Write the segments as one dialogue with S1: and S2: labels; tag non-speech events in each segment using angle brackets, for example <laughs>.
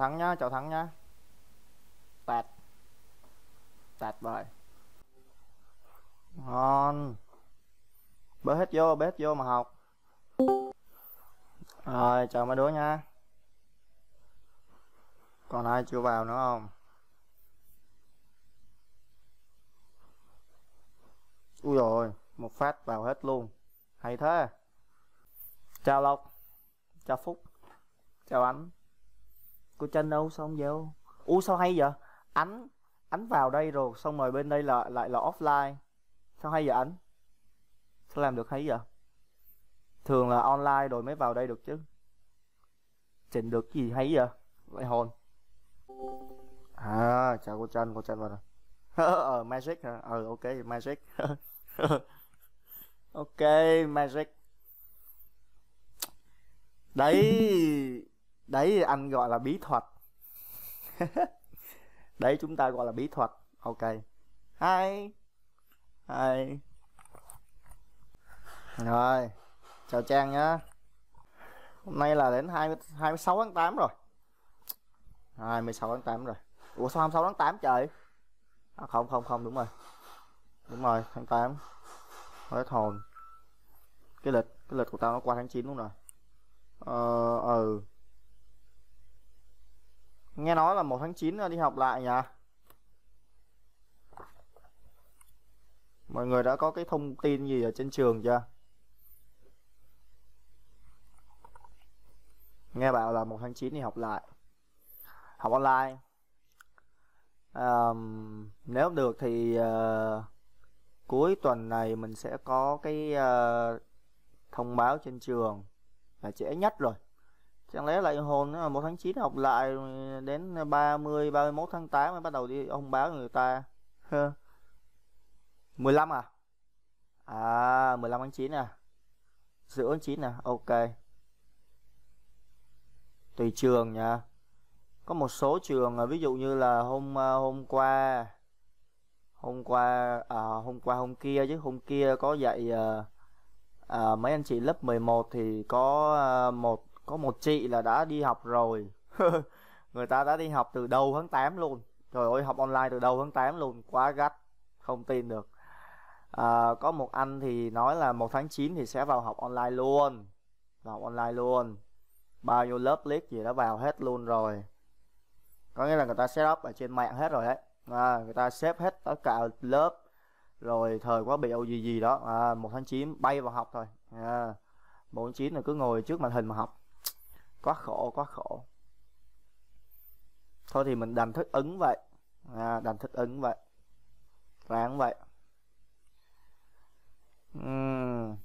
S1: thắng nhá chào thắng nhá. Tạt. Tạt rồi ngon. Bớt hết vô, bớt hết vô mà học. Rồi chào mấy đứa nha còn ai chưa vào nữa không? Ui rồi một phát vào hết luôn. Hay thế. Chào lộc. Chào phúc. Chào ánh của chân đâu? Xong vô u sao hay vậy? Ánh ánh vào đây rồi, xong rồi bên đây là, lại là offline. Sao hay vậy, ánh? Sao làm được hay vậy? Thường là online rồi mới vào đây được chứ. Chỉnh được gì hay vậy? Vậy hồn. À chào cô chân cô chân vào rồi <laughs> ờ magic hả? Ờ ok, magic. <laughs> Ok, magic. Đấy đấy anh gọi là bí thuật. <laughs> Đấy chúng ta gọi là bí thuật. Ok. Hai hai rồi chào trang nhá. Hôm nay là đến hai hai mươi sáu tháng 8 rồi. 26 tháng 8 rồi. Ủa sao 26 tháng 8 trời? À, không không không đúng rồi. Đúng rồi tháng 8 hết hồn. Cái lịch cái lịch của tao nó qua tháng 9 luôn rồi. Ờ ừ nghe nói là một tháng 9 đi học lại nhỉ? Mọi người đã có cái thông tin gì ở trên trường chưa? Nghe bảo là một tháng 9 đi học lại. Học online. Um, nếu được thì uh, cuối tuần này mình sẽ có cái uh, thông báo trên trường là trễ nhất rồi chẳng lẽ lại hồn một tháng 9 học lại đến 30 31 tháng 8 mới bắt đầu đi ông báo người ta? 15 à? À 15 tháng 9 à? Giữa tháng 9 à? Ok. Tùy trường nha. Có một số trường ví dụ như là hôm à, hôm qua hôm qua à, hôm qua hôm kia chứ. Hôm kia có dạy à, à, mấy anh chị lớp 11 thì có à, một có một chị là đã đi học rồi. <laughs> Người ta đã đi học từ đầu tháng 8 luôn. Trời ơi học online từ đầu tháng 8 luôn. Quá gắt không tin được. À, có một anh thì nói là một tháng 9 thì sẽ vào học online luôn. Vào học online luôn. Bao nhiêu lớp liếc gì đã vào hết luôn rồi. Có nghĩa là người ta set up ở trên mạng hết rồi đấy. À, người ta xếp hết tất cả lớp. Rồi thời quá biểu gì gì đó. À, một tháng 9 bay vào học thôi. À, một tháng 9 là cứ ngồi trước màn hình mà học quá khổ quá khổ. Thôi thì mình đành thích ứng vậy. À, đành thích ứng vậy. Ráng vậy. Uhm.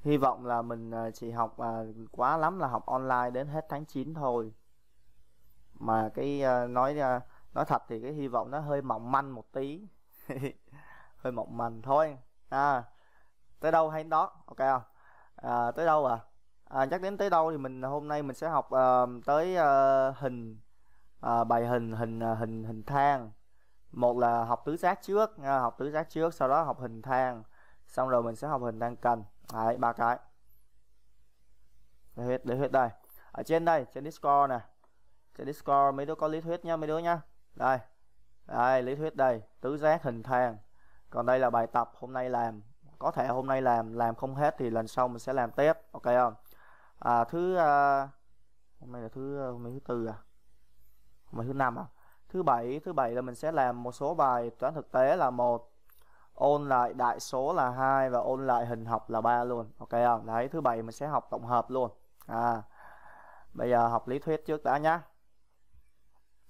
S1: hy vọng là mình à, chỉ học à, quá lắm là học online đến hết tháng 9 thôi. Mà cái à, nói à, nói thật thì cái hy vọng nó hơi mỏng manh một tí. <laughs> Hơi mỏng manh thôi. À tới đâu hay đó ok không? À, tới đâu à? À nhắc đến tới đâu thì mình hôm nay mình sẽ học uh, tới uh, hình uh, bài hình hình uh, hình hình thang. Một là học tứ giác trước uh, học tứ giác trước sau đó học hình thang. Xong rồi mình sẽ học hình thang cân đấy ba cái. Để hết để hết đây. Ở trên đây trên discord nè. Trên discord mấy đứa có lý thuyết nha mấy đứa nha. Đây. Đây lý thuyết đây. Tứ giác hình thang. Còn đây là bài tập hôm nay làm. Có thể hôm nay làm làm không hết thì lần sau mình sẽ làm tiếp. Ok không? À, thứ à, hôm nay là thứ à, hôm nay thứ tư à? Hôm nay thứ năm à? Thứ bảy thứ bảy là mình sẽ làm một số bài toán thực tế là một ôn lại đại số là hai và ôn lại hình học là ba luôn ok không? Đấy thứ bảy mình sẽ học tổng hợp luôn. À bây giờ học lý thuyết trước đã nhá.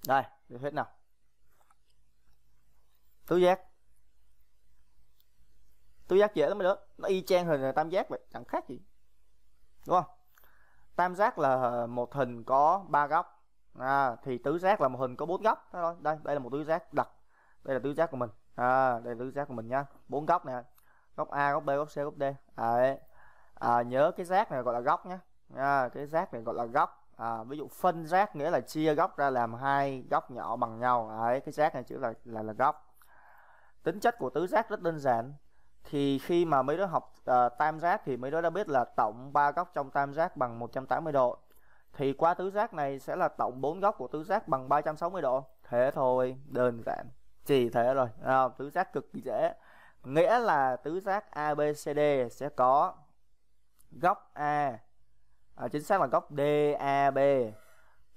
S1: Đây lý thuyết nào? Tứ giác. Tứ giác dễ lắm mấy đứa nó y chang hình tam giác vậy chẳng khác gì. Đúng không? Tam giác là một hình có ba góc. À, thì tứ giác là một hình có bốn góc. Thôi đây đây là một tứ giác đặc. Đây là tứ giác của mình. À, đây là tứ giác của mình nhá. Bốn góc nè. Góc a góc b góc c góc d. À, à, nhớ cái giác này gọi là góc nhé à, cái giác này gọi là góc. À, ví dụ phân giác nghĩa là chia góc ra làm hai góc nhỏ bằng nhau. Đấy cái giác này chữ là là là góc. Tính chất của tứ giác rất đơn giản. Thì khi mà mấy đứa học uh, tam giác thì mấy đứa đã biết là tổng ba góc trong tam giác bằng 180 độ. Thì qua tứ giác này sẽ là tổng bốn góc của tứ giác bằng 360 độ. Thế thôi đơn giản. Chỉ thế rồi à, tứ giác cực kỳ dễ. Nghĩa là tứ giác ABCD sẽ có góc A. À, chính xác là góc DAB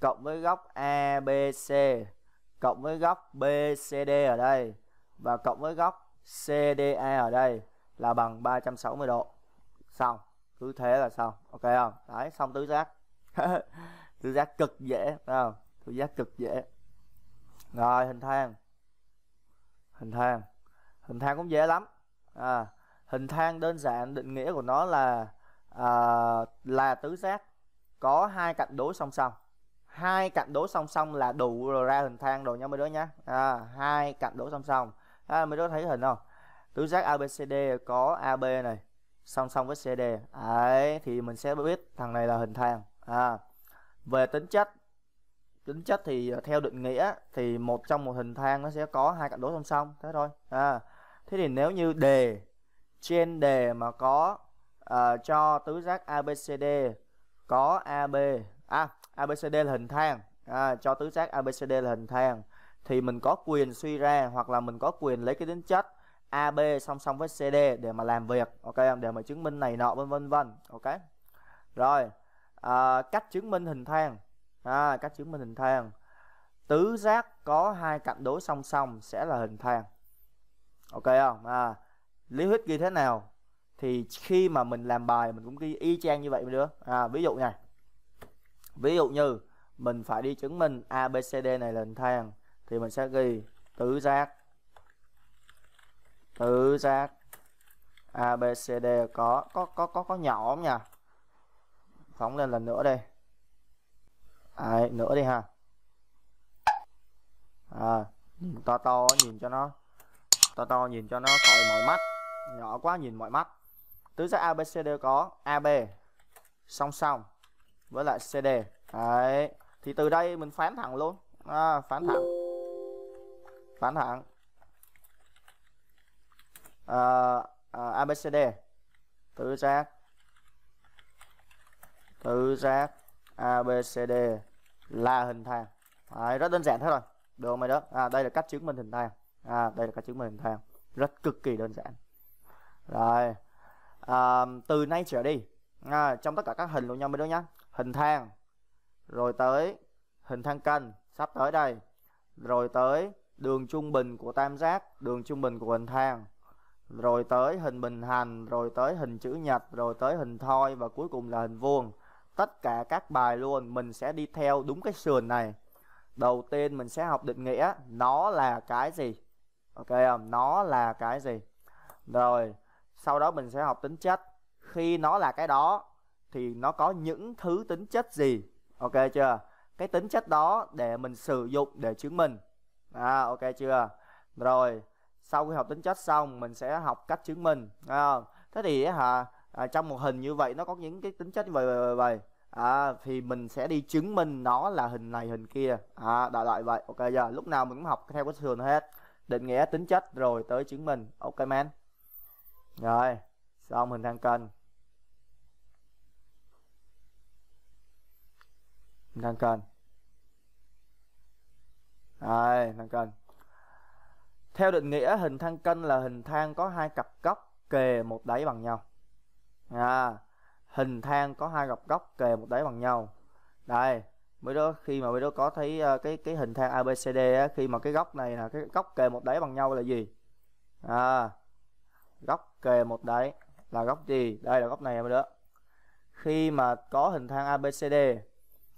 S1: cộng với góc ABC cộng với góc BCD ở đây và cộng với góc CDA ở đây là bằng 360 độ. Xong cứ thế là xong. Ok không? Đấy xong tứ giác. <laughs> Tứ giác cực dễ không? Tứ giác cực dễ. Rồi hình thang. Hình thang. Hình thang cũng dễ lắm. À, hình thang đơn giản định nghĩa của nó là à, là tứ giác. Có hai cạnh đối song song. Hai cạnh đối song song là đủ rồi ra hình thang rồi nha mấy đứa nhé à, hai cạnh đối song song. À, mấy đứa thấy hình không? Tứ giác ABCD có AB này. Song song với CD ấy thì mình sẽ biết thằng này là hình thang. À, về tính chất tính chất thì à, theo định nghĩa thì một trong một hình thang nó sẽ có hai cạnh đối song song thế thôi. À, thế thì nếu như đề trên đề mà có uh, cho tứ giác ABCD có AB à ABCD là hình thang à, cho tứ giác ABCD là hình thang thì mình có quyền suy ra hoặc là mình có quyền lấy cái tính chất AB song song với CD để mà làm việc ok không? Để mà chứng minh này nọ vân vân vân ok? Rồi à, cách chứng minh hình thang. À, cách chứng minh hình thang. Tứ giác có hai cạnh đối song song sẽ là hình thang ok không? À, lý thuyết ghi thế nào? Thì khi mà mình làm bài mình cũng ghi y chang như vậy mới được. À, ví dụ này ví dụ như mình phải đi chứng minh ABCD này là hình thang thì mình sẽ ghi tứ giác tứ giác. ABCD có có có có có nhỏ không nha phóng lên lần nữa đây. Đấy, nữa đi ha. À, nhìn to to nhìn cho nó to to nhìn cho nó khỏi mỏi mắt. Nhỏ quá nhìn mỏi mắt. Tứ giác ABCD có. AB song song với lại CD đấy thì từ đây mình phán thẳng luôn. À, phán thẳng. Phán thẳng. Ờ, ờ, à, à, ABCD tứ giác tứ giác ABCD là hình thang. Đấy, rất đơn giản thế rồi được không mày đó? À, đây là cách chứng minh hình thang. À, đây là cách chứng minh hình thang. Rất cực kỳ đơn giản. Rồi à, từ nay trở đi à, trong tất cả các hình luôn nhau mấy đứa nhá. Hình thang rồi tới hình thang cân sắp tới đây. Rồi tới đường trung bình của tam giác đường trung bình của hình thang rồi tới hình bình hành, rồi tới hình chữ nhật, rồi tới hình thoi và cuối cùng là hình vuông. Tất cả các bài luôn, mình sẽ đi theo đúng cái sườn này. Đầu tiên mình sẽ học định nghĩa, nó là cái gì? Ok không? Nó là cái gì? Rồi, sau đó mình sẽ học tính chất. Khi nó là cái đó, thì nó có những thứ tính chất gì? Ok chưa? Cái tính chất đó để mình sử dụng để chứng minh. À ok chưa? Rồi sau khi học tính chất xong mình sẽ học cách chứng minh à, thế thì hả à, trong một hình như vậy nó có những cái tính chất như vậy vậy vậy à, thì mình sẽ đi chứng minh nó là hình này hình kia. À, đại loại vậy. Ok giờ lúc nào mình cũng học theo cái thường hết. Định nghĩa tính chất rồi tới chứng minh. Ok man. Rồi xong hình thang cân. Hình thang cân. Rồi thang cân theo định nghĩa hình thang cân là hình thang có hai cặp góc kề một đáy bằng nhau. À, hình thang có hai cặp góc kề một đáy bằng nhau. Đây mới đó khi mà mới đó có thấy ờ, cái cái hình thang ABCD á, khi mà cái góc này là cái góc kề một đáy bằng nhau là gì? À, góc kề một đáy là góc gì? Đây là góc này mới đó khi mà có hình thang ABCD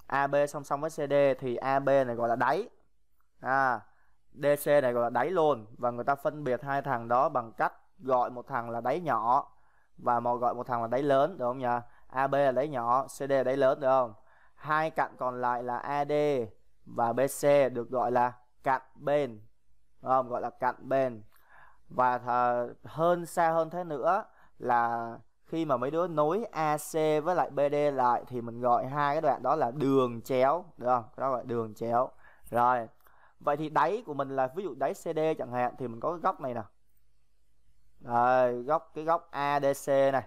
S1: AB song song với CD thì AB này gọi là đáy. À, DC này gọi là đáy luôn và người ta phân biệt hai thằng đó bằng cách gọi một thằng là đáy nhỏ, và một gọi một thằng là đáy lớn, được không nhỉ? AB là đáy nhỏ CD là đáy lớn, được không? Hai cạnh còn lại là AD và BC được gọi là cạnh bên đúng không? Gọi là cạnh bên. Và ờ, hơn, xa hơn thế nữa là khi mà mấy đứa nối AC với lại BD lại thì mình gọi hai cái đoạn đó là đường chéo, được không? Đó gọi đường chéo. Rồi vậy thì đáy của mình là ví dụ đáy CD chẳng hạn thì mình có cái góc này nè. Rồi góc cái góc ADC này.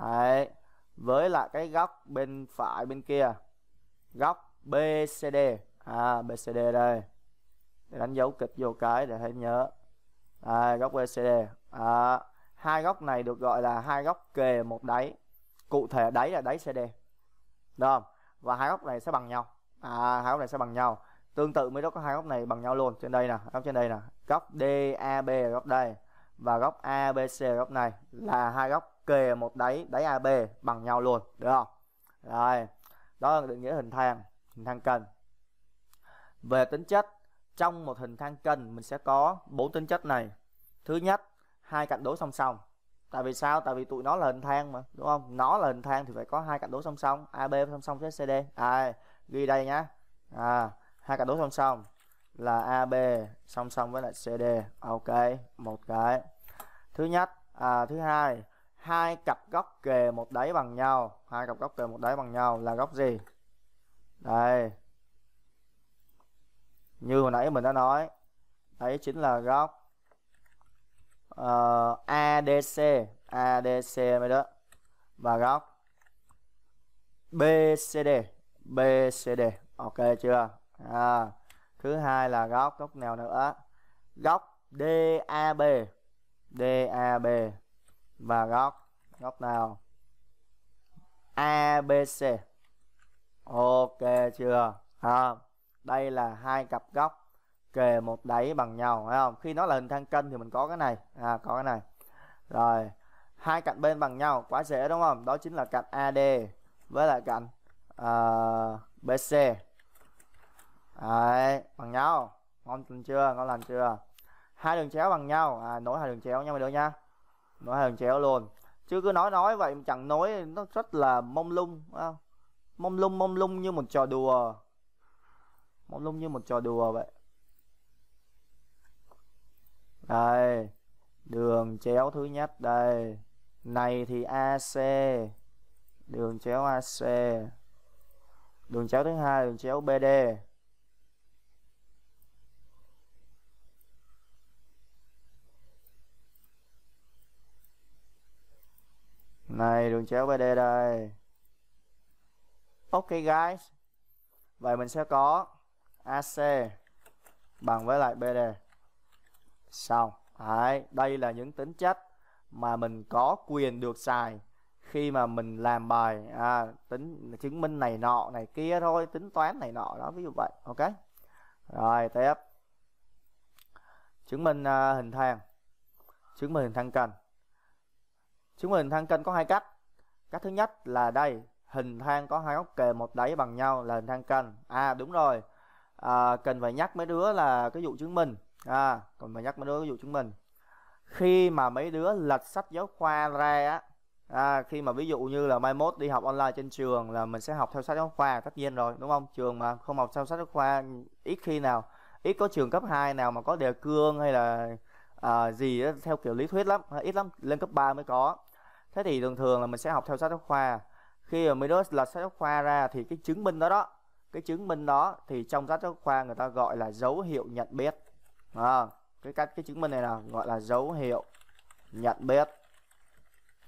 S1: Đấy. với lại cái góc bên phải bên kia. Góc BCD à BCD đây. Để đánh dấu kịch vô cái để thấy nhớ. À, góc BCD à, hai góc này được gọi là hai góc kề một đáy. Cụ thể đáy là đáy CD được không? Và hai góc này sẽ bằng nhau. À hai góc này sẽ bằng nhau tương tự mới đó có hai góc này bằng nhau luôn trên đây nè góc trên đây nè góc DAB là góc đây và góc ABC là góc này là hai góc kề một đáy đáy AB bằng nhau luôn được không? Rồi đó là định nghĩa hình thang hình thang cân. Về tính chất trong một hình thang cân mình sẽ có bốn tính chất này. Thứ nhất hai cạnh đối song song. Tại vì sao? Tại vì tụi nó là hình thang mà đúng không? Nó là hình thang thì phải có hai cạnh đối song song ab song song với cd à, ghi đây nhá. À, hai cạnh đối song song. Là ab song song với lại cd ok một cái. Thứ nhất à, thứ hai hai cặp góc kề một đáy bằng nhau. Hai cặp góc kề một đáy bằng nhau là góc gì? Đây. Như hồi nãy mình đã nói đấy chính là góc uh, ờ, ADC ADC mới đó. Và góc BCD BCD ok chưa? À, thứ hai là góc góc nào nữa? Góc DAB DAB và góc góc nào? ABC ok chưa? À, đây là hai cặp góc kề một đáy bằng nhau phải không? Khi nó là hình thang cân thì mình có cái này. À có cái này. Rồi hai cạnh bên bằng nhau quá dễ đúng không? Đó chính là cạnh AD với lại cạnh à, uh, BC Đấy, bằng nhau. Ngon lành chưa ngon lành chưa? Hai đường chéo bằng nhau. À, nối hai đường chéo nha mọi người nha. Nối hai đường chéo luôn. Chứ cứ nói nói vậy chẳng nối nó rất là mông lung không? mông lung mông lung như một trò đùa. Mông lung như một trò đùa vậy. Đây đường chéo thứ nhất đây. Này thì AC đường chéo AC đường chéo thứ hai đường chéo BD này đường chéo BD đây. Ok guys. Vậy mình sẽ có AC bằng với lại BD xong. Đấy, đây là những tính chất mà mình có quyền được xài khi mà mình làm bài. À, tính chứng minh này nọ này kia thôi tính toán này nọ đó ví dụ vậy ok? Rồi tiếp. Chứng minh uh, hình thang. Chứng minh hình thang cân chứng minh hình thang cân có hai cách. Cách thứ nhất là đây hình thang có hai góc kề một đáy bằng nhau là hình thang cân à đúng rồi. À, cần phải nhắc mấy đứa là cái dụ chứng minh. À còn phải nhắc mấy đứa cái dụ chứng minh. Khi mà mấy đứa lật sách giáo khoa ra á à, khi mà ví dụ như là mai mốt đi học online trên trường là mình sẽ học theo sách giáo khoa tất nhiên rồi đúng không? Trường mà không học theo sách giáo khoa ít khi nào ít có trường cấp 2 nào mà có đề cương hay là à, gì đó, theo kiểu lý thuyết lắm ít lắm lên cấp 3 mới có thế thì thường thường là mình sẽ học theo sách giáo khoa. Khi mà mấy đó lật sách giáo khoa ra thì cái chứng minh đó đó cái chứng minh đó thì trong sách giáo khoa người ta gọi là dấu hiệu nhận biết. À, cái cách cái chứng minh này là gọi là dấu hiệu nhận biết.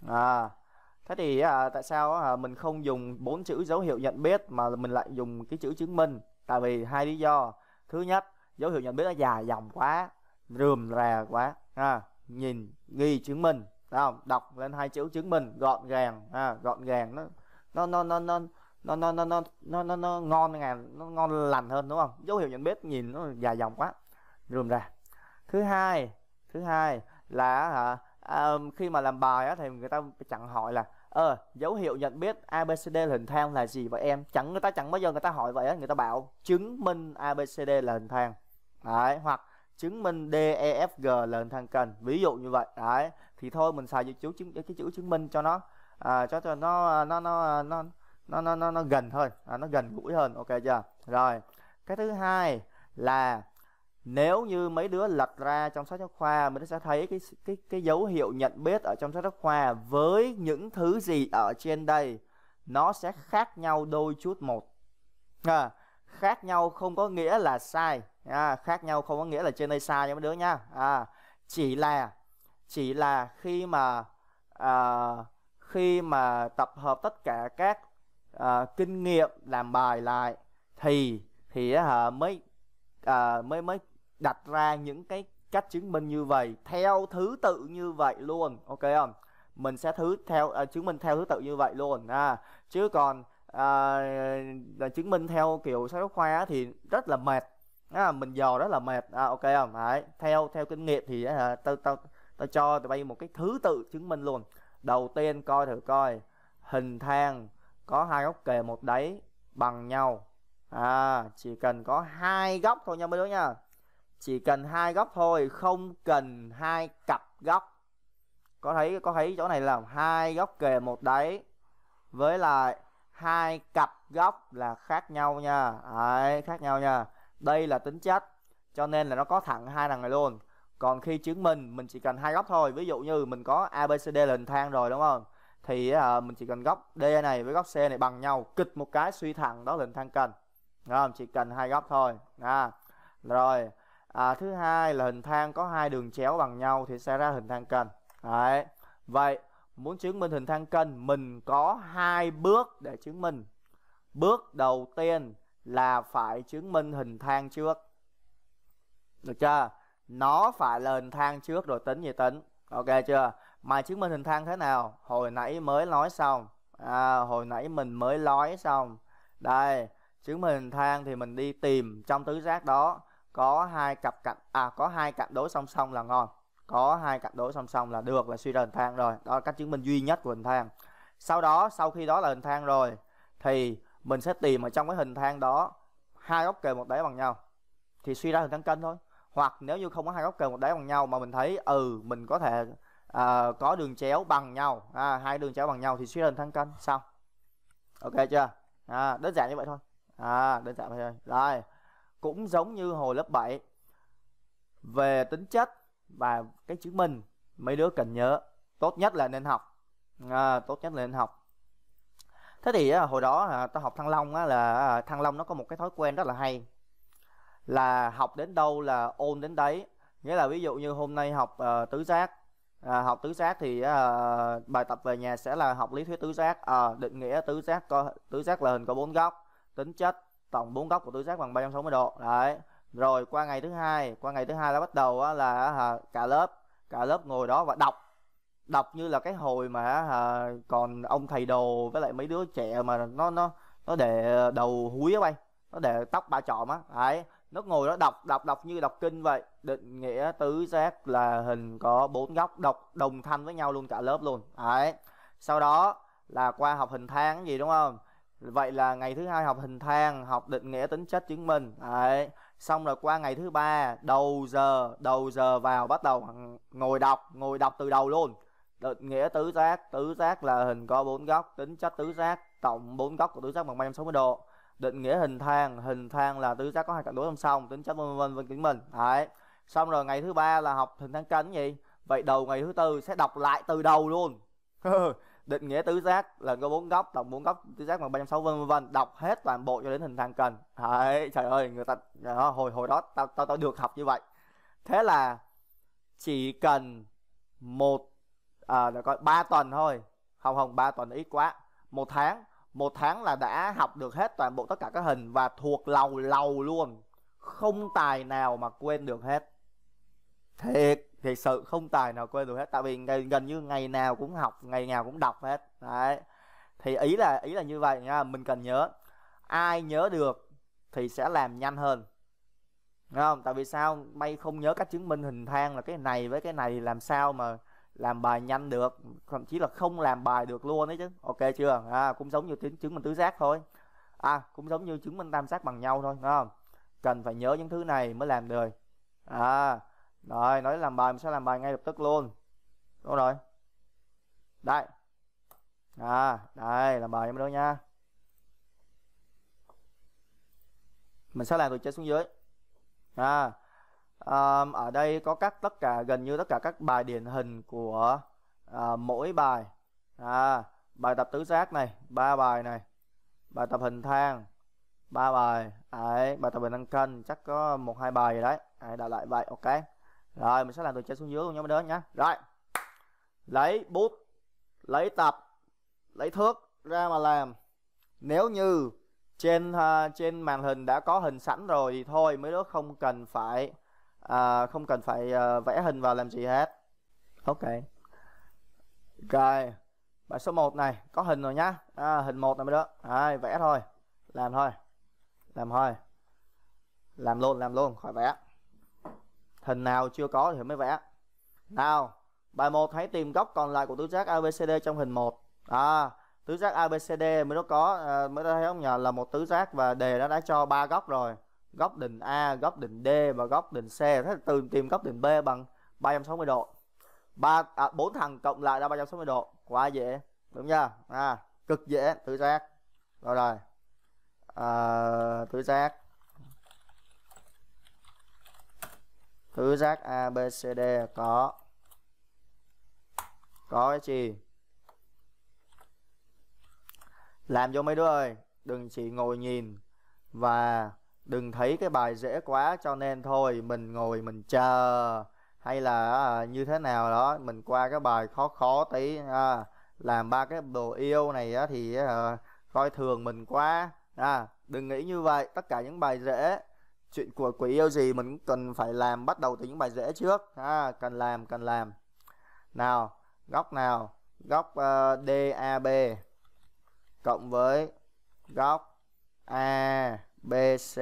S1: À thế thì à, tại sao à, mình không dùng bốn chữ dấu hiệu nhận biết mà mình lại dùng cái chữ chứng minh? Tại vì hai lý do. Thứ nhất dấu hiệu nhận biết nó dài dòng quá rườm rà quá à, nhìn ghi chứng minh không? Đọc lên hai chữ chứng minh gọn gàng ha, gọn gàng. Nó nó nó nó nó nó nó nó nó nó nó, nó ngon ngàn nó ngon lành hơn đúng không? Dấu hiệu nhận biết nhìn nó dài dòng quá. Rườm rà. Thứ hai thứ hai là hả à, um, khi mà làm bài á, thì người ta chẳng hỏi là ờ dấu hiệu nhận biết ABCD là hình thang là gì vậy em? Chẳng người ta chẳng bao giờ người ta hỏi vậy á người ta bảo chứng minh ABCD là hình thang. Đấy hoặc chứng minh DEFG là hình thang cần ví dụ như vậy. Đấy thì thôi mình xài chữ chứng cái chữ chứng minh cho nó à, cho cho nó à, nó nó nó nó nó nó, nó gần hơn à, nó gần gũi hơn ok chưa? Rồi cái thứ hai là nếu như mấy đứa lật ra trong sách giáo khoa mình sẽ thấy cái cái cái dấu hiệu nhận biết ở trong sách giáo khoa với những thứ gì ở trên đây. Nó sẽ khác nhau đôi chút một. À, khác nhau không có nghĩa là sai. À, khác nhau không có nghĩa là trên đây sai nha mấy đứa nha. À, chỉ là chỉ là khi mà à, khi mà tập hợp tất cả các à, kinh nghiệm làm bài lại thì thì à, mới à, mới mới đặt ra những cái cách chứng minh như vậy theo thứ tự như vậy luôn ok không? Mình sẽ thứ theo à, chứng minh theo thứ tự như vậy luôn à, chứ còn à, chứng minh theo kiểu sách giáo khoa thì rất là mệt à, mình dò rất là mệt à, ok không? Đấy, theo theo kinh nghiệm thì à, tao tao ta cho tụi bay một cái thứ tự chứng minh luôn. Đầu tiên coi thử coi. Hình thang có hai góc kề một đáy bằng nhau. À chỉ cần có hai góc thôi nha mấy đứa nha. Chỉ cần hai góc thôi không cần hai cặp góc. Có thấy có thấy chỗ này là hai góc kề một đáy với lại hai cặp góc là khác nhau nha. Đấy, khác nhau nha. Đây là tính chất cho nên là nó có thẳng hai đằng này luôn còn khi chứng minh mình chỉ cần hai góc thôi. Ví dụ như mình có abcd là hình thang rồi đúng không? Thì uh, mình chỉ cần góc d này với góc c này bằng nhau kịch một cái suy thẳng đó là hình thang cân. Đúng không? Chỉ cần hai góc thôi à, rồi à, thứ hai là hình thang có hai đường chéo bằng nhau thì sẽ ra hình thang cân. Đấy. Vậy muốn chứng minh hình thang cân mình có hai bước để chứng minh. Bước đầu tiên là phải chứng minh hình thang trước. Được chưa? Nó phải lên thang trước rồi tính gì tính. Ok chưa? Mà chứng minh hình thang thế nào? Hồi nãy mới nói xong. À, hồi nãy mình mới nói xong. Đây chứng minh hình thang thì mình đi tìm trong tứ giác đó. Có hai cặp cạnh à có hai cạnh đối song song là ngon. Có hai cạnh đối song song là được là suy ra hình thang rồi. Đó là cách chứng minh duy nhất của hình thang. Sau đó sau khi đó là hình thang rồi thì mình sẽ tìm ở trong cái hình thang đó hai góc kề một đáy bằng nhau. Thì suy ra hình thang cân thôi hoặc nếu như không có hai góc kề một đáy bằng nhau mà mình thấy ừ mình có thể à, có đường chéo bằng nhau à, hai đường chéo bằng nhau thì suy ra thăng cân xong. Ok chưa? À, đơn giản như vậy thôi. À, đơn giản vậy thôi. Rồi cũng giống như hồi lớp 7 về tính chất và cái chứng minh mấy đứa cần nhớ. Tốt nhất là nên học. À, tốt nhất là nên học. Thế thì à, hồi đó à, tao học thăng long á, là à, thăng long nó có một cái thói quen rất là hay là học đến đâu là ôn đến đấy. Nghĩa là ví dụ như hôm nay học uh, tứ giác à, học tứ giác thì uh, bài tập về nhà sẽ là học lý thuyết tứ giác. À, định nghĩa tứ giác có tứ giác là hình có bốn góc tính chất tổng bốn góc của tứ giác bằng 360 độ. Đấy. Rồi qua ngày thứ hai qua ngày thứ hai là bắt đầu á, là à, cả lớp cả lớp ngồi đó và đọc. Đọc như là cái hồi mà à, còn ông thầy đồ với lại mấy đứa trẻ mà nó nó nó để đầu húi á bay nó để tóc ba trọm á. Đấy nó ngồi đó đọc đọc đọc như đọc kinh vậy. Định nghĩa tứ giác là hình có bốn góc đọc đồng thanh với nhau luôn, cả lớp luôn. Đấy. Sau đó là qua học hình thang gì, đúng không? Vậy là ngày thứ hai học hình thang, học định nghĩa tính chất chứng minh. Đấy. Xong rồi qua ngày thứ ba, đầu giờ đầu giờ vào bắt đầu ngồi đọc ngồi đọc từ đầu luôn. Định nghĩa tứ giác tứ giác là hình có bốn góc, tính chất tứ giác, tổng bốn góc của tứ giác bằng 360 độ định nghĩa hình thang hình thang là tứ giác có hai cạnh đối song song tính chất vân vân vân chứng mình. Đấy. Xong rồi ngày thứ ba là học hình thang cân gì vậy đầu ngày thứ tư sẽ đọc lại từ đầu luôn. <laughs> Định nghĩa tứ giác là có bốn góc tổng bốn góc tứ giác bằng 360 vân vân đọc hết toàn bộ cho đến hình thang cần. Đấy trời ơi người ta đó, hồi hồi đó tao tao tao được học như vậy. Thế là chỉ cần một à coi ba tuần thôi. Không không ba tuần ít quá. Một tháng một tháng là đã học được hết toàn bộ tất cả các hình và thuộc lầu lầu luôn. Không tài nào mà quên được hết. Thiệt thiệt sự không tài nào quên được hết. Tại vì ngày, gần như ngày nào cũng học ngày nào cũng đọc hết. Đấy. Thì ý là ý là như vậy nha mình cần nhớ. Ai nhớ được thì sẽ làm nhanh hơn. Đúng không? Tại vì sao? May không nhớ cách chứng minh hình thang là cái này với cái này làm sao mà làm bài nhanh được thậm chí là không làm bài được luôn đấy chứ. Ok chưa? À, cũng giống như chứng chứng minh tứ giác thôi. À cũng giống như chứng minh tam giác bằng nhau thôi đúng không? Cần phải nhớ những thứ này mới làm được. À rồi nói làm bài mình sẽ làm bài ngay lập tức luôn. Đúng rồi. Đây. À đây làm bài em đó nha. Mình sẽ làm từ trên xuống dưới. À, um, ở đây có các tất cả gần như tất cả các bài điển hình của uh, mỗi bài. À, bài tập tứ giác này ba bài này. Bài tập hình thang ba bài. Đấy bài tập hình tăng cân chắc có một hai bài rồi đấy. Đấy đã lại vậy ok. Rồi mình sẽ làm từ trên xuống dưới luôn nha mấy đứa nhá. Rồi lấy bút lấy tập lấy thước ra mà làm. Nếu như trên uh, trên màn hình đã có hình sẵn rồi thì thôi mấy đứa không cần phải à, không cần phải à, vẽ hình vào làm gì hết. Ok. Rồi bài số 1 này có hình rồi nhá. À, hình một này mới được à, vẽ thôi. Làm thôi. Làm thôi. Làm luôn làm luôn khỏi vẽ. Hình nào chưa có thì mới vẽ. Nào bài 1 hãy tìm góc còn lại của tứ giác ABCD trong hình 1 à tứ giác ABCD mới nó có à, mới thấy không nhờ là một tứ giác và đề nó đã cho ba góc rồi góc đỉnh A góc đỉnh D và góc đỉnh C. Thế từ tìm góc đỉnh B bằng 360 độ. Ba à, bốn thằng cộng lại ra 360 độ. Quá dễ đúng chưa? À cực dễ tứ giác. Rồi rồi. À, tứ giác. Tứ giác ABCD có. Có cái gì? Làm cho mấy đứa ơi. Đừng chỉ ngồi nhìn và đừng thấy cái bài dễ quá cho nên thôi mình ngồi mình chờ. Hay là à, như thế nào đó mình qua cái bài khó khó tí à, làm ba cái đồ yêu này á, thì à, coi thường mình quá. À, đừng nghĩ như vậy tất cả những bài dễ. Chuyện của quỷ yêu gì mình cũng cần phải làm bắt đầu từ những bài dễ trước. À, cần làm cần làm. Nào góc nào? Góc ờ, uh, DAB cộng với góc A. BC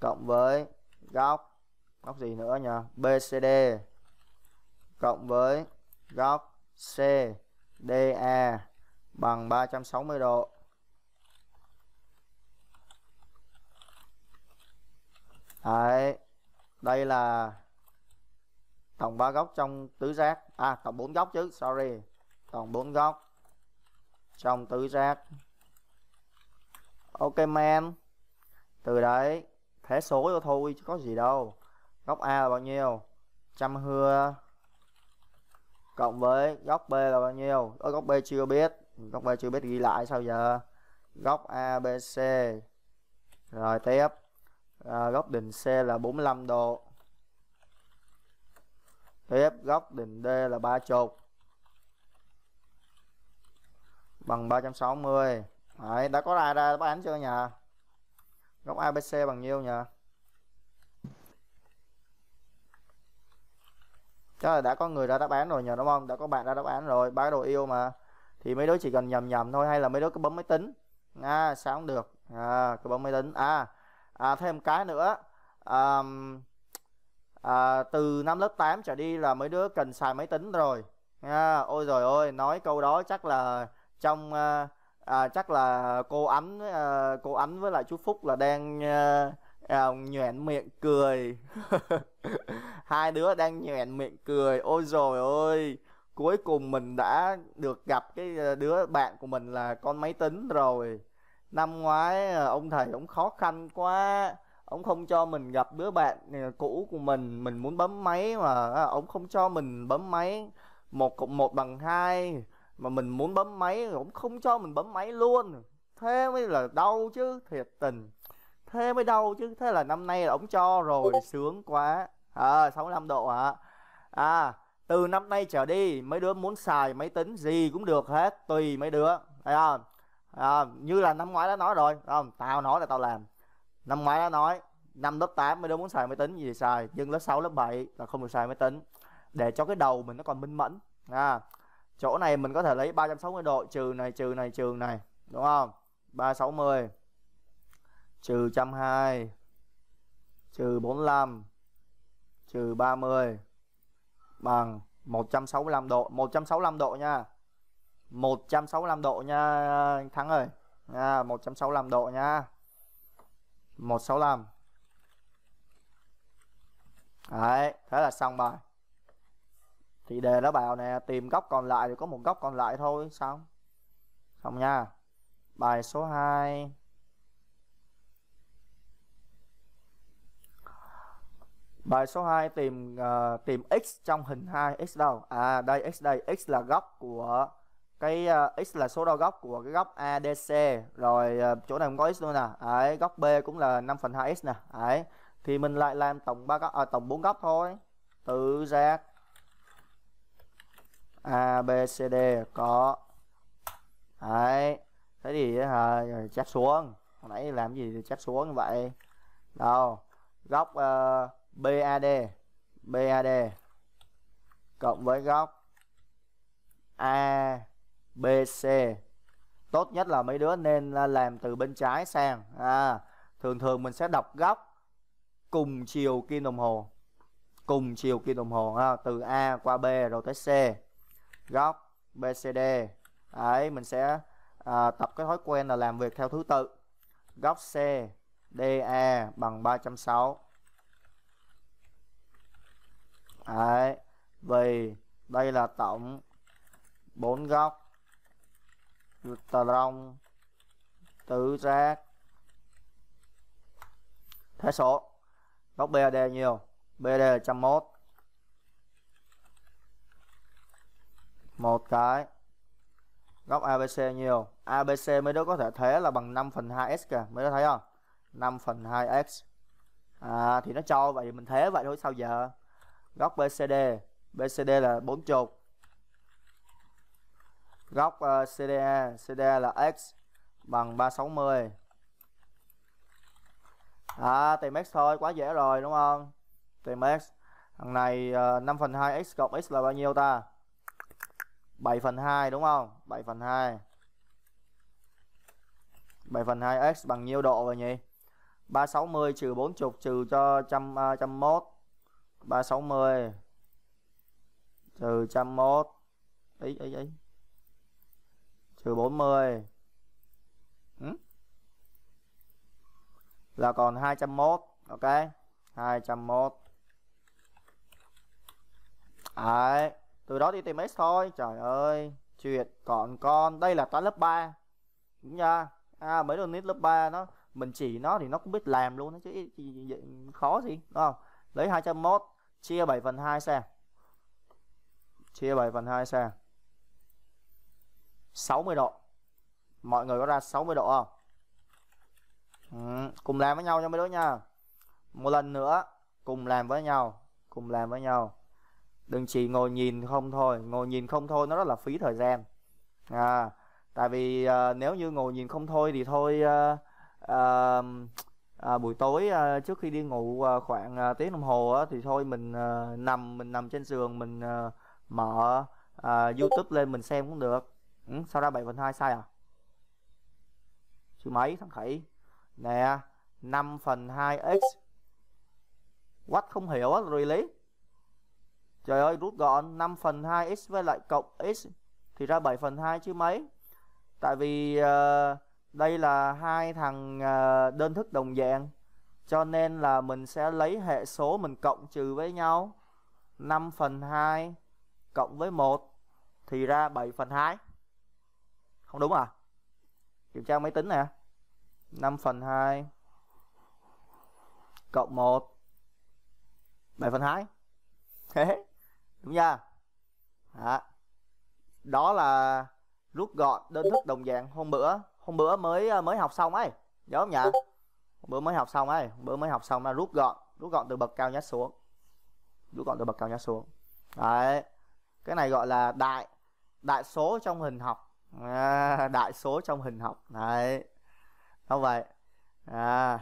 S1: cộng với góc góc gì nữa nhỉ BCD cộng với góc CDA bằng 360 độ. Đấy, đây là tổng ba góc trong tứ giác. À tổng bốn góc chứ sorry. Tổng bốn góc trong tứ giác. Ok man từ đấy thế số cho thôi chứ có gì đâu. Góc a là bao nhiêu? Trăm hưa cộng với góc b là bao nhiêu? Ở góc b chưa biết. Góc b chưa biết ghi lại sao giờ? Góc abc rồi tiếp. À, góc đỉnh c là 45 độ. Tiếp góc đỉnh D là ba chục. Bằng 360 Đấy, đã có ra ra đáp án chưa nhỉ góc ABC bằng nhiêu nhỉ chắc là đã có người ra đáp án rồi nhỉ đúng không? Đã có bạn ra đáp án rồi bái đồ yêu mà. Thì mấy đứa chỉ cần nhầm nhầm thôi hay là mấy đứa cứ bấm máy tính. À sao cũng được? À cứ bấm máy tính. À, à thêm cái nữa. À, à, từ năm lớp 8 trở đi là mấy đứa cần xài máy tính rồi. Nha ôi rồi ôi nói câu đó chắc là trong à, à, chắc là cô ánh à, cô ánh với lại chú phúc là đang à, à, nhoẻn miệng cười. <laughs> Hai đứa đang nhoẻn miệng cười. Ôi rồi ôi cuối cùng mình đã được gặp cái à, đứa bạn của mình là con máy tính rồi. Năm ngoái à, ông thầy ông khó khăn quá ông không cho mình gặp đứa bạn à, cũ của mình. Mình muốn bấm máy mà ông không cho mình bấm máy. Một cộng một bằng hai mà mình muốn bấm máy ông không cho mình bấm máy luôn. Thế mới là đau chứ thiệt tình. Thế mới đau chứ. Thế là năm nay là ông cho rồi sướng quá. À 65 độ hả à. à từ năm nay trở đi mấy đứa muốn xài máy tính gì cũng được hết tùy mấy đứa thấy không? À, như là năm ngoái đã nói rồi không? Tao nói là tao làm. Năm ngoái đã nói năm lớp 8 mới đứa muốn xài máy tính gì thì xài nhưng lớp 6 lớp 7 là không được xài máy tính. Để cho cái đầu mình nó còn minh mẫn à, chỗ này mình có thể lấy 360 độ trừ này trừ này trừ này đúng không? 360 trừ 120 trừ 45 trừ 30 bằng 165 độ. 165 độ nha. 165 độ nha Thắng ơi. Nha 165 độ nha. 165 Đấy, thế là xong bài. Thì đề nó bảo nè Tìm góc còn lại thì có một góc còn lại thôi Xong. Xong nha. Bài số 2 Bài số 2 tìm uh, tìm x trong hình 2 x đâu? À đây x đây, x là góc của cái uh, x là số đo góc của cái góc ADC rồi uh, chỗ này cũng có x luôn nè. Đấy góc B cũng là 5 phần 2 x nè. Đấy. Thì mình lại làm tổng ba góc à, tổng bốn góc thôi. Tự giác. A B C D có. Đấy. Thế thì à, chép xuống. Hồi nãy làm gì thì chép xuống như vậy. Đâu. Góc ờ, uh, BAD BAD cộng với góc ABC tốt nhất là mấy đứa nên ờ, làm từ bên trái sang. À, thường thường mình sẽ đọc góc cùng chiều kim đồng hồ. Cùng chiều kim đồng hồ ha, từ A qua B rồi tới C góc BCD đấy mình sẽ à, tập cái thói quen là làm việc theo thứ tự. Góc C DA e bằng 360 đấy vì đây là tổng bốn góc tờ rong tứ giác. Thế số. Góc BAD nhiều? BAD là 101 một cái. Góc ABC nhiều. ABC mấy đứa có thể thế là bằng 5 phần 2x kìa. Mấy đứa thấy không? 5 phần 2x à, thì nó cho vậy mình thế vậy thôi sao giờ? Góc BCD BCD là 40 góc ờ, uh, CDE CDE là x bằng 360 à tìm x thôi quá dễ rồi đúng không? Tìm x. Thằng này ờ, uh, 5 phần 2 x cộng x là bao nhiêu ta? 7 phần 2 đúng không? 7 phần 2 7 phần 2 x bằng nhiêu độ rồi nhỉ? 360 trừ 40 trừ cho trăm uh, trăm mốt. 360 trừ trăm mốt. Ý ý ý. Trừ 40 ừ? là còn 201 ok? 201 Đấy từ đó đi tìm x thôi. Trời ơi chuyện còn con. Đây là toán lớp 3 đúng nha. À mấy đứa nít lớp 3 nó mình chỉ nó thì nó cũng biết làm luôn đó chứ khó gì đúng không? Lấy 201 chia 7 phần 2 xem. Chia 7 phần 2 xem. 60 độ. Mọi người có ra 60 độ không? Ừ, cùng làm với nhau nha mấy đứa nha. Một lần nữa cùng làm với nhau cùng làm với nhau đừng chỉ ngồi nhìn không thôi ngồi nhìn không thôi nó rất là phí thời gian. À tại vì à, nếu như ngồi nhìn không thôi thì thôi à, à, à, buổi tối à, trước khi đi ngủ à, khoảng à, tiếng đồng hồ á, thì thôi mình à, nằm mình nằm trên giường mình à, mở à, youtube lên mình xem cũng được. Ừ, sao ra 7 phần 2 sai à? Chứ mấy thằng khỉ? Nè 5 phần 2 x. What không hiểu á rồi lý trời ơi rút gọn 5 phần 2 x với lại cộng x thì ra 7 phần 2 chứ mấy. Tại vì uh, đây là hai thằng uh, đơn thức đồng dạng cho nên là mình sẽ lấy hệ số mình cộng trừ với nhau. 5 phần 2 cộng với 1 thì ra 7 phần 2 không đúng à? Kiểm tra máy tính nè. 5 phần 2 cộng 1 7 phần 2 thế đúng chưa đó. đó là rút gọn đơn thức đồng dạng hôm bữa. Hôm bữa mới ờ, mới học xong ấy. Nhớ không nhỉ? Hôm bữa mới học xong ấy. Hôm bữa mới học xong là rút gọn. Rút gọn từ bậc cao nhất xuống. Rút gọn từ bậc cao nhất xuống. Đấy. Cái này gọi là đại đại số trong hình học. À, đại số trong hình học. Đấy. Không vậy. À.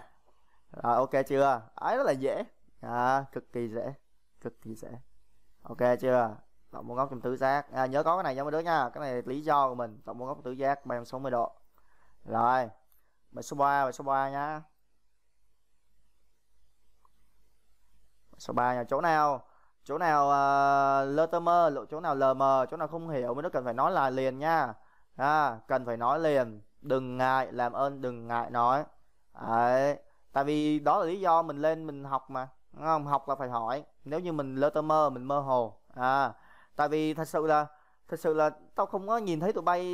S1: Rồi ok chưa? Ấy rất là dễ. À, cực kỳ dễ. Cực kỳ dễ ok chưa? Tổng một góc trong tứ giác. À, nhớ có cái này cho mấy đứa nha. Cái này lý do của mình. Tổng một góc tứ giác bằng 60 độ. Rồi. Bài số 3 bài số 3 nhá. Số 3 nhà chỗ nào? Chỗ nào uh, lơ tơ mơ? Chỗ nào lờ mờ? Chỗ nào không hiểu? Mấy đứa cần phải nói là liền nha. À, cần phải nói liền. Đừng ngại làm ơn đừng ngại nói. Đấy. Tại vì đó là lý do mình lên mình học mà đúng không? Học là phải hỏi. Nếu như mình lơ tơ mơ mình mơ hồ. À tại vì thật sự là thật sự là tao không có nhìn thấy tụi bay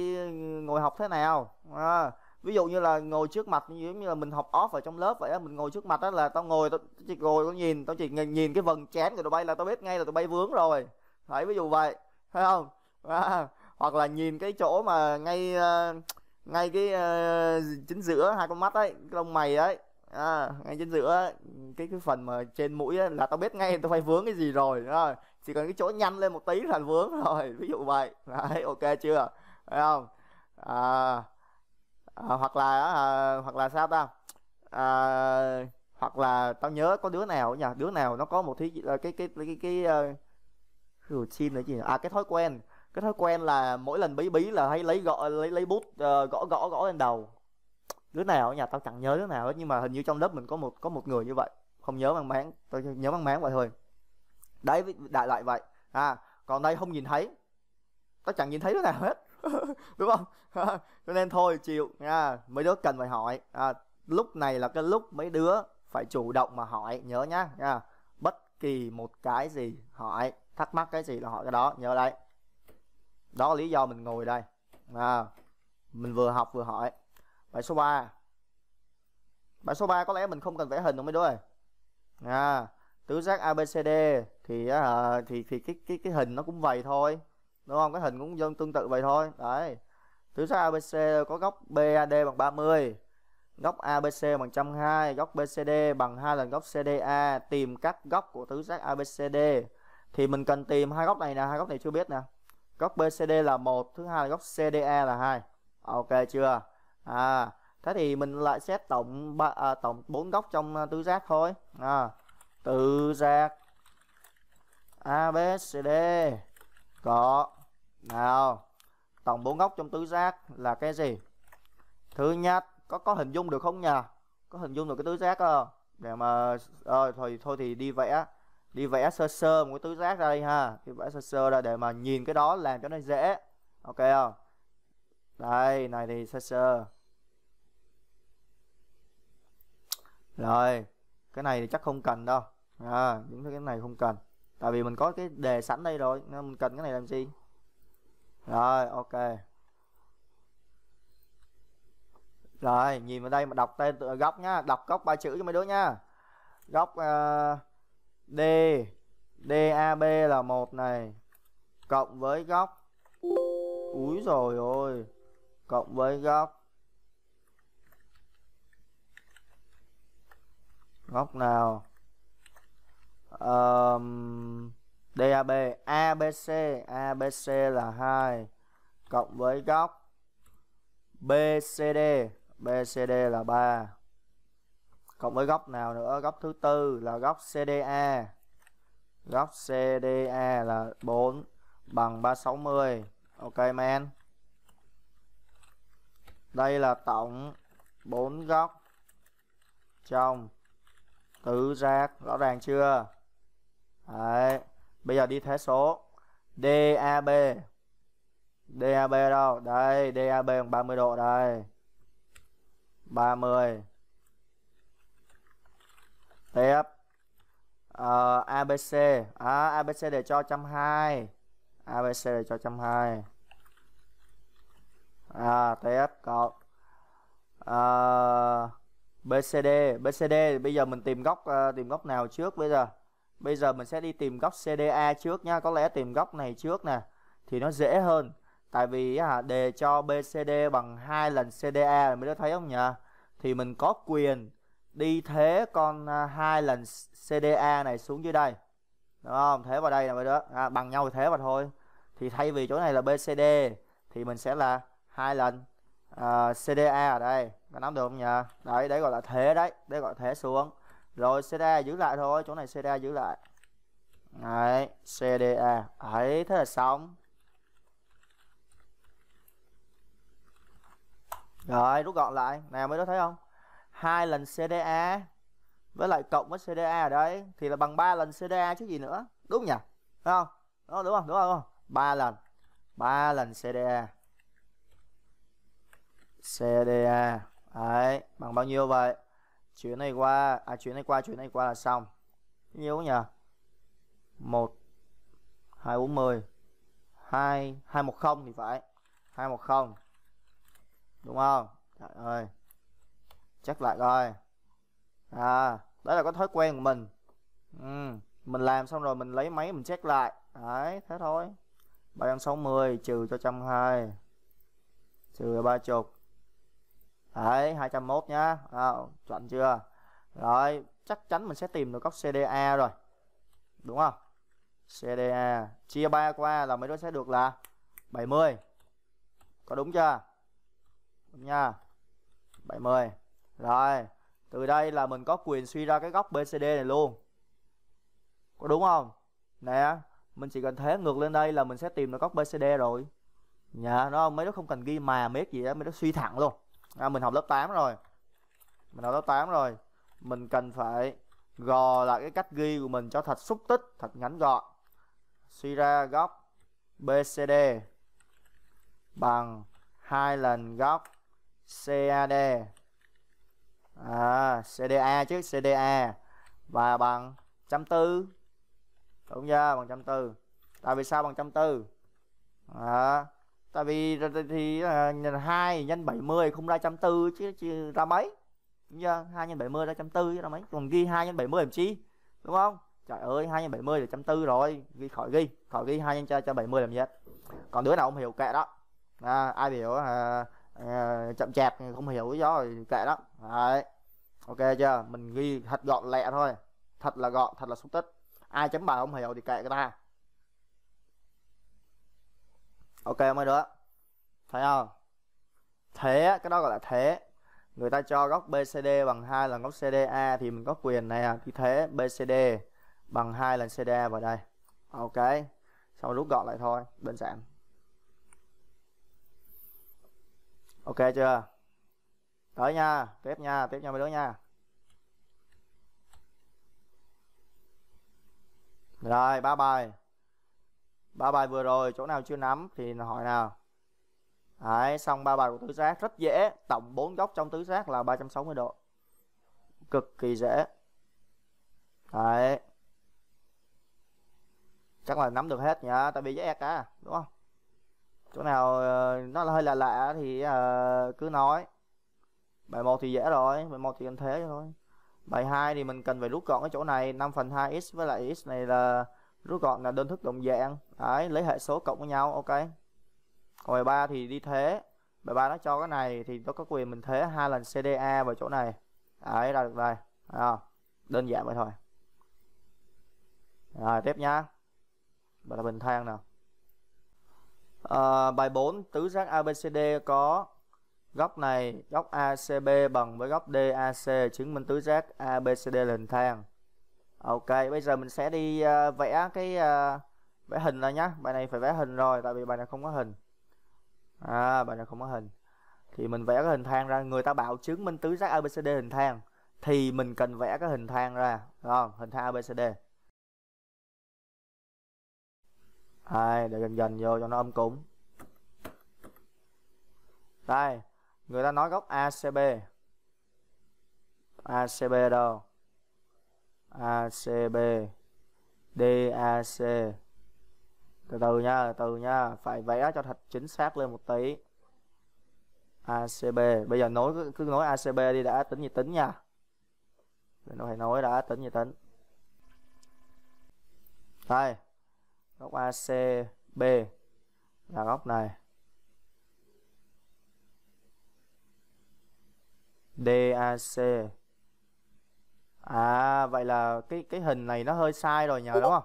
S1: ngồi học thế nào. À, ví dụ như là ngồi trước mặt giống như là mình học off ở trong lớp vậy á mình ngồi trước mặt đó là tao ngồi tao chỉ ngồi tao nhìn tao chỉ nhìn cái vần chén của tụi bay là tao biết ngay là tụi bay vướng rồi. Phải ví dụ vậy thấy không? À, hoặc là nhìn cái chỗ mà ngay à, ngay cái uh, chính giữa hai con mắt ấy cái lông mày ấy à, ngay trên giữa cái cái phần mà trên mũi á, là tao biết ngay tao phải vướng cái gì rồi rồi. Chỉ cần cái chỗ nhăn lên một tí là vướng rồi ví dụ vậy. Đấy ok chưa? Thấy không? À à, hoặc là à, hoặc là sao ta? À, hoặc là tao nhớ có đứa nào nhỉ? Đứa nào nó có một thí ờ, cái cái cái cái, ờ, cái uh, routine là gì à cái thói quen. Cái thói quen là mỗi lần bí bí là hay lấy gõ lấy lấy bút uh, gõ gõ gõ lên đầu đứa nào ở nhà tao chẳng nhớ đứa nào hết nhưng mà hình như trong lớp mình có một có một người như vậy. Không nhớ mang máng tôi nhớ mang máng vậy thôi. Đấy đại loại vậy. À còn đây không nhìn thấy. Tao chẳng nhìn thấy đứa nào hết. <laughs> Đúng không? <laughs> Cho nên thôi chịu nha. Mấy đứa cần phải hỏi. À, lúc này là cái lúc mấy đứa phải chủ động mà hỏi nhớ nhá nha. Bất kỳ một cái gì hỏi thắc mắc cái gì là hỏi cái đó nhớ đây đó là lý do mình ngồi đây. À, mình vừa học vừa hỏi bài số 3 bài số 3 có lẽ mình không cần vẽ hình đâu mấy đứa ơi. À, tứ giác ABCD thì uh, thì thì cái cái cái hình nó cũng vậy thôi đúng không? Cái hình cũng tương tự vậy thôi. Đấy. Tứ giác ABC có góc BAD bằng 30 góc ABC bằng 120 góc BCD bằng hai lần góc CDA tìm các góc của tứ giác ABCD thì mình cần tìm hai góc này nè hai góc này chưa biết nè. Góc BCD là một thứ hai là góc CDA là hai. Ok chưa? À thế thì mình lại xét tổng ba, à, tổng bốn góc trong à, tứ giác thôi. À, tứ giác ABCD có. Nào tổng bốn góc trong tứ giác là cái gì? Thứ nhất có có hình dung được không nhỉ? Có hình dung được cái tứ giác không? Để mà ờ, thôi thôi thì đi vẽ đi vẽ sơ sơ một cái tứ giác ra đây ha. Đi vẽ sơ sơ ra để mà nhìn cái đó làm cho nó dễ. Ok không? Đây này thì sơ sơ. Rồi cái này thì chắc không cần đâu. À, những cái này không cần. Tại vì mình có cái đề sẵn đây rồi nên mình cần cái này làm gì? Rồi ok. Rồi nhìn vào đây mà đọc tên góc nhá đọc góc ba chữ cho mấy đứa nhá góc uh, ờ, D DAB là một này. Cộng với góc úi rồi ôi. Cộng với góc góc nào? Um, DAB ABC ABC là 2 cộng với góc BCD BCD là 3 cộng với góc nào nữa? Góc thứ tư là góc CDA góc CDA là 4 bằng 360 ok man. Đây là tổng 4 góc trong tứ giác rõ ràng chưa? Đấy. bây giờ đi thế số. DAB DAB đâu? Đây DAB bằng 30 độ đây. 30 tiếp. Ờ, uh, ABC à, ABC để cho 120 ABC để cho 120 à tiếp cậu. Uh, BCD BCD bây giờ mình tìm góc uh, tìm góc nào trước bây giờ? Bây giờ mình sẽ đi tìm góc CDA trước nha có lẽ tìm góc này trước nè thì nó dễ hơn. Tại vì à, đề cho BCD bằng hai lần CDA mới đã thấy không nhỉ thì mình có quyền đi thế con ờ, hai lần CDA này xuống dưới đây. Đúng không? Thế vào đây là vậy đó. À, bằng nhau thì thế vào thôi. Thì thay vì chỗ này là BCD thì mình sẽ là hai lần ờ, uh, CDA ở đây có nắm được không nhỉ đấy đấy gọi là thế đấy đấy gọi thế xuống. Rồi CDA giữ lại thôi chỗ này CDA giữ lại. Đấy CDA ấy thế là xong. Rồi rút gọn lại. Nào mới đó thấy không? Hai lần CDA với lại cộng với CDA ở đây thì là bằng 3 lần CDA chứ gì nữa. Đúng nhỉ? Đúng không? Đúng, đúng không? Đúng không? Ba lần. Ba lần CDA CDA đấy, bằng bao nhiêu vậy? Chuyến này qua à chuyến này qua, chuyến này qua là xong. Nhiêu nhỉ? Một, hai, bốn mươi hai hai, một, không thì phải. Hai, một, không. Đúng không? Trời ơi. Chắc lại coi. À đó là có thói quen của mình. Ừ. mình làm xong rồi mình lấy máy mình check lại. Đấy, thế thôi. 360 trừ cho trăm hai. Trừ ba chục đấy 201 nhá. À, chuẩn chưa? Rồi chắc chắn mình sẽ tìm được góc CDA rồi. Đúng không? CDA chia 3 qua là mấy đứa sẽ được là 70 có đúng chưa? Đúng nha. 70 rồi từ đây là mình có quyền suy ra cái góc BCD này luôn. Có đúng không? Nè mình chỉ cần thế ngược lên đây là mình sẽ tìm được góc BCD rồi. Dạ nó mấy đứa không cần ghi mà mét gì đó mấy đứa suy thẳng luôn à, mình học lớp 8 rồi. Mình học lớp 8 rồi. Mình cần phải gò lại cái cách ghi của mình cho thật xúc tích thật ngắn gọn. Suy ra góc BCD bằng hai lần góc CAD à, CDA chứ CDA và bằng trăm tư. Đúng chưa? Bằng trăm tư. Tại vì sao bằng trăm tư? À, tại vì thì uh, 2 à, nhân 70 không ra trăm tư chứ, chứ ra mấy? Nha hai nhân 70 ra trăm tư chứ ra mấy? Còn ghi hai nhân 70 làm chi? Đúng không? Trời ơi hai nhân 70 là trăm tư rồi. Ghi khỏi ghi. Khỏi ghi hai nhân cho, cho 70 làm gì hết. Còn đứa nào không hiểu kệ đó. À, ai hiểu à, à, chậm chạp không hiểu lý do thì kệ đó. Đấy. Ok chưa? Mình ghi thật gọn lẹ thôi. Thật là gọn thật là xúc tích. Ai chấm bài không hiểu thì kệ người ta ok mấy đứa thấy không? Thế cái đó gọi là thế. Người ta cho góc BCD bằng hai lần góc CDA thì mình có quyền này à, thì thế BCD bằng hai lần CDA vào đây. Ok. Xong rút gọn lại thôi. Đơn giản. Ok chưa? Tới nha. Tiếp nha. Tiếp nha mấy đứa nha. Rồi ba bài ba bài vừa rồi chỗ nào chưa nắm thì hỏi nào. Đấy, xong ba bài của tứ giác rất dễ. Tổng bốn góc trong tứ giác là 360 độ. Cực kỳ dễ. Đấy. Chắc là nắm được hết nhá tại vì dễ cả đúng không? Chỗ nào uh, nó là hơi lạ lạ thì uh, cứ nói. Bài một thì dễ rồi bài một thì cần thế thôi. Bài 2 thì mình cần phải rút gọn cái chỗ này 5 phần 2 x với lại x này là rút gọn là đơn thức đồng dạng. Đấy lấy hệ số cộng với nhau ok. Còn bài ba thì đi thế. Bài ba nó cho cái này thì nó có quyền mình thế hai lần CDA vào chỗ này. Đấy ra được đây. À, đơn giản vậy thôi. Rồi tiếp nhá bài là bình thang nào. À, bài 4 tứ giác ABCD có góc này góc ACB bằng với góc DAC chứng minh tứ giác ABCD là hình thang ok bây giờ mình sẽ đi uh, vẽ cái uh, vẽ hình ra nhá. Bài này phải vẽ hình rồi tại vì bài này không có hình. À bài này không có hình. Thì mình vẽ cái hình thang ra. Người ta bảo chứng minh tứ giác ABCD hình thang. Thì mình cần vẽ cái hình thang ra. Không? Hình thang ABCD Đây, để dần dần vô cho nó âm cúng. Đây người ta nói góc ACB ACB đâu? ACB DAC từ từ nha từ nha, phải vẽ cho thật chính xác lên một tí. ACB bây giờ nối, cứ nối ACB đi, đã tính gì tính nha. Nó phải nối đã, tính gì tính. Đây, góc ACB là góc này. DAC À vậy là cái cái hình này nó hơi sai rồi nhờ đúng không?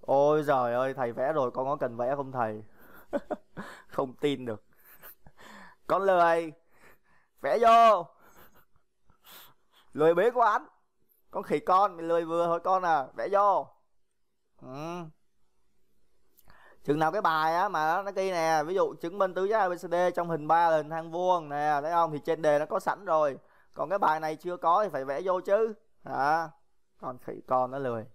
S1: Ôi giời ơi thầy vẽ rồi con có cần vẽ không thầy? <laughs> không tin được. Con lười. Vẽ vô. Lười bế quán. Con khỉ con mày lười vừa thôi con à, vẽ vô. Ừ chừng nào cái bài á mà nó ghi nè ví dụ chứng minh tứ giác abcd trong hình ba là hình thang vuông nè thấy không thì trên đề nó có sẵn rồi còn cái bài này chưa có thì phải vẽ vô chứ. À, còn khỉ con nó lười.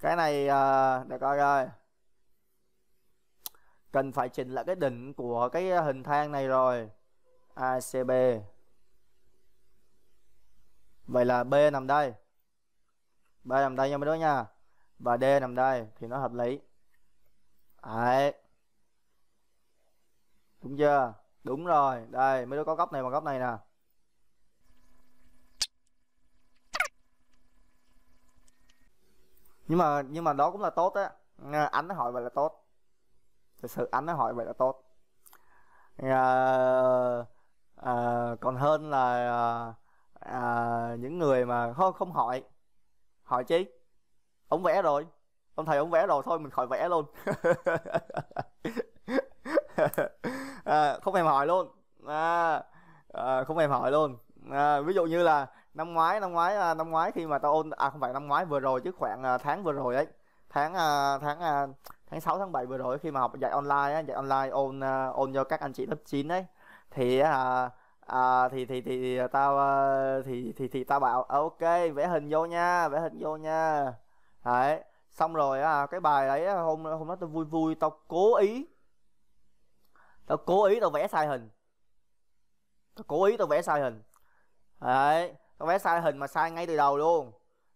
S1: Cái này à, để coi coi. Cần phải chỉnh lại cái đỉnh của cái hình thang này rồi. ACB vậy là B nằm đây. B nằm đây nha mấy đứa nha. Và D nằm đây thì nó hợp lý. Đấy. Đúng chưa? Đúng rồi. Đây, mấy đứa có góc này bằng góc này nè. Nhưng mà nhưng mà đó cũng là tốt á. Anh nó hỏi vậy là tốt. Thực sự anh nó hỏi vậy là tốt. À, à, còn hơn là à, những người mà không không hỏi hỏi chi ông vẽ rồi ông thầy ông vẽ rồi thôi mình khỏi vẽ luôn <laughs> à, không thèm hỏi luôn à, à, không thèm hỏi luôn à, ví dụ như là năm ngoái năm ngoái à, năm ngoái khi mà tao ôn à không phải năm ngoái vừa rồi chứ khoảng à, tháng vừa rồi ấy. Tháng à, tháng tháng 6 tháng 7 vừa rồi khi mà học dạy online dạy online ôn ôn cho các anh chị lớp 9 ấy. Thì à, à, thì thì thì tao thì thì thì tao bảo à, ok vẽ hình vô nha vẽ hình vô nha. Đấy xong rồi à, cái bài đấy hôm hôm đó tao vui vui tao cố ý tao cố ý tao vẽ sai hình. Tao cố ý tao vẽ sai hình. Đấy tao vẽ sai hình mà sai ngay từ đầu luôn.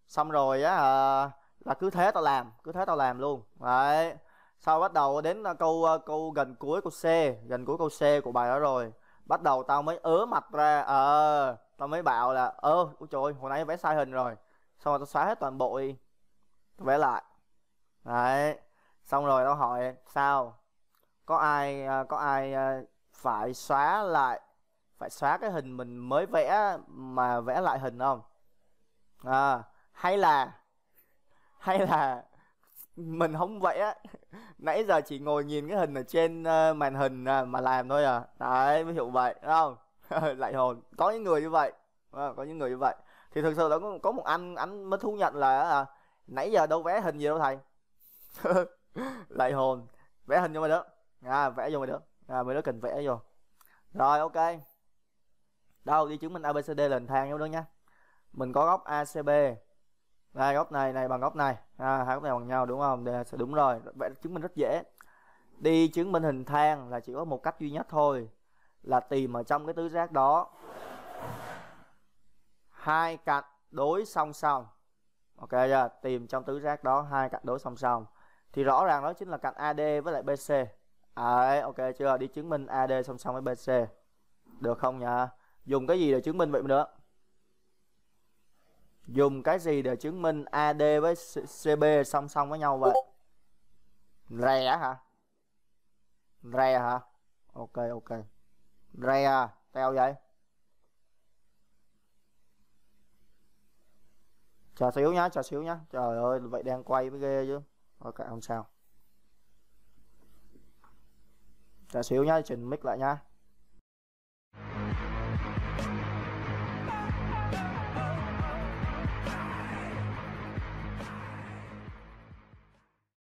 S1: Xong rồi á à, là cứ thế tao làm cứ thế tao làm luôn. Đấy. Sau bắt đầu đến ờ, câu ờ, câu gần cuối câu C gần cuối câu C của bài đó rồi. Bắt đầu tao mới ớ mặt ra ờ tao mới bảo là ơ ôi trời hồi nãy vẽ sai hình rồi. Xong rồi tao xóa hết toàn bộ đi tao vẽ lại. Đấy. Xong rồi tao hỏi sao? Có ai có ai phải xóa lại phải xóa cái hình mình mới vẽ mà vẽ lại hình không? À, hay là hay là mình không vẽ? <laughs> Nãy giờ chỉ ngồi nhìn cái hình ở trên ờ, màn hình à, mà làm thôi à? Đấy ví dụ vậy đúng không? <laughs> Lại hồn. Có những người như vậy. À, có những người như vậy. Thì thực sự là có, có một anh anh mới thú nhận là à, nãy giờ đâu vẽ hình gì đâu thầy? <laughs> Lại hồn. Vẽ hình cho mày đó à vẽ vô mày đó à mày đó cần vẽ vô. Rồi ok đâu đi chứng minh abcd là hình thang nhau đó nhá. Mình có góc acb đây góc này này bằng góc này. À, hai góc này bằng nhau đúng không? Để đúng rồi. Vậy chứng minh rất dễ. Đi chứng minh hình thang là chỉ có một cách duy nhất thôi là tìm ở trong cái tứ giác đó. Hai cạnh đối song song. Ok chưa? Tìm trong tứ giác đó hai cạnh đối song song. Thì rõ ràng đó chính là cạnh AD với lại BC à, ok chưa? Đi chứng minh AD song song với BC được không nhỉ dùng cái gì để chứng minh vậy nữa? Dùng cái gì để chứng minh AD với CB song song với nhau vậy? Rè hả? Rè hả? Ok ok. Rè à, teo vậy? Chờ xíu nhá, chờ xíu nhá. Trời ơi, vậy đang quay mới ghê chứ. Ok, không sao. Chờ xíu nhá, chỉnh mic lại nhá.